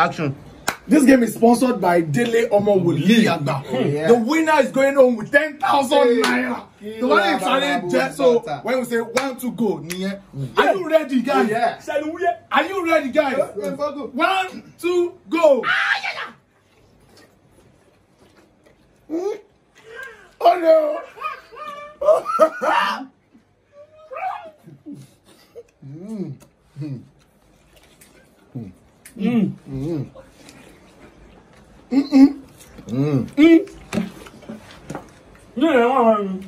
Action. This game is sponsored by Dele Omowole Agba. Oh, yeah. The winner is going home with 10,000 hey. naira. The one in Italian So when we say one to go, yeah. Are you ready, guys? Yeah. Are you ready, guys? Yeah. One, two, go. Ah, yeah, yeah. Hmm? Oh no. mm. Mm. Mm. 음. 음. 음. 음. 음. 음. 근데 내가 음.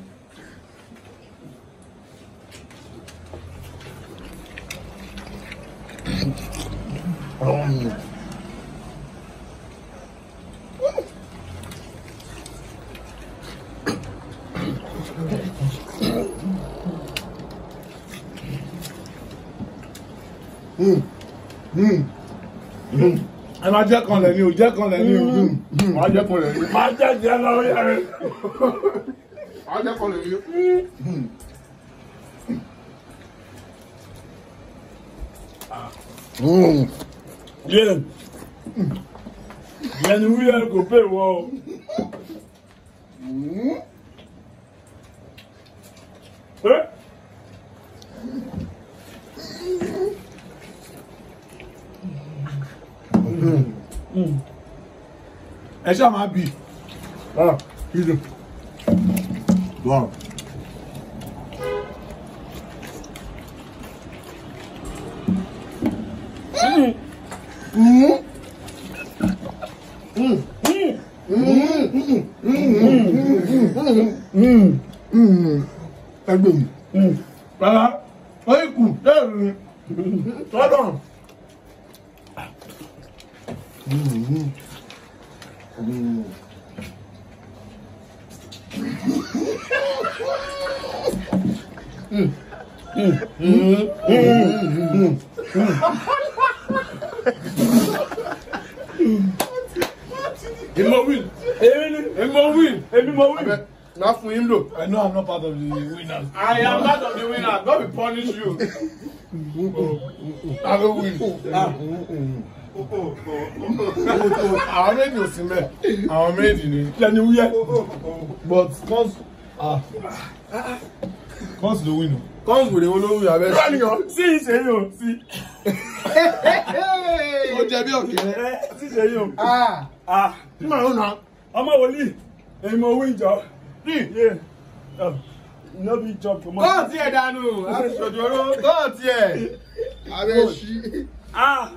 음. 음. ẹ máa jẹ́ kan lẹ́ni o jẹ́ kan lẹ́ni o mm-hmm. Mm-hmm. máa jẹ́ kan lẹ́ni. máa jẹ́ jẹ́ lọ́wọ́ yẹn rẹ̀. máa jẹ́ kan lẹ́ni. yé yẹni wúyẹ kò pè wọ. Mm-hmm. Eh? ẹ ṣáà máa bì kílò bọ́ọ̀. ẹgbẹ́ mi rárá ó yẹ kù dẹ́rù ni tọ́lọ́rùn. Èmi win. Èmi win. Èmi win. Now for him though. I know I'm not part of the winners. I am part of the winners. God will punish you. arówó àwọn méjì ò sí mẹ àwọn méjì ni lẹni wúyẹ but cons uh, cons ló win o cons wèrè wo ló win abẹ. báyọ̀ sí ìṣe yóò sí. ó jẹ bí ọ̀kẹ́. sí ìṣe yóò. ah ah ọmọ wòlíì èmi ò wí jọ no be job comot. kóòtù ẹ̀ dànù àti ṣòjòrò kóòtù ẹ̀. abẹ́ ṣí. ah